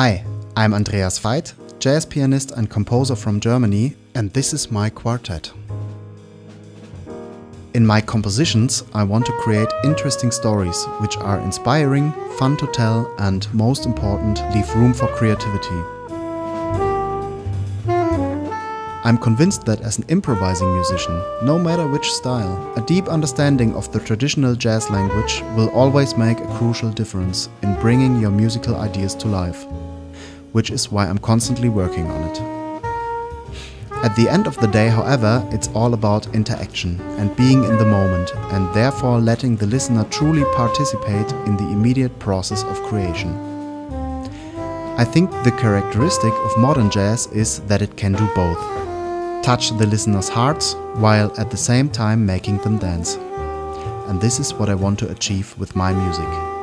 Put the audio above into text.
Hi, I'm Andreas Feith, jazz pianist and composer from Germany, and this is my quartet. In my compositions, I want to create interesting stories which are inspiring, fun to tell, and most important, leave room for creativity. I'm convinced that as an improvising musician, no matter which style, a deep understanding of the traditional jazz language will always make a crucial difference in bringing your musical ideas to life, which is why I'm constantly working on it. At the end of the day, however, it's all about interaction and being in the moment, and therefore letting the listener truly participate in the immediate process of creation. I think the characteristic of modern jazz is that it can do both touch the listeners' hearts while at the same time making them dance. And this is what I want to achieve with my music.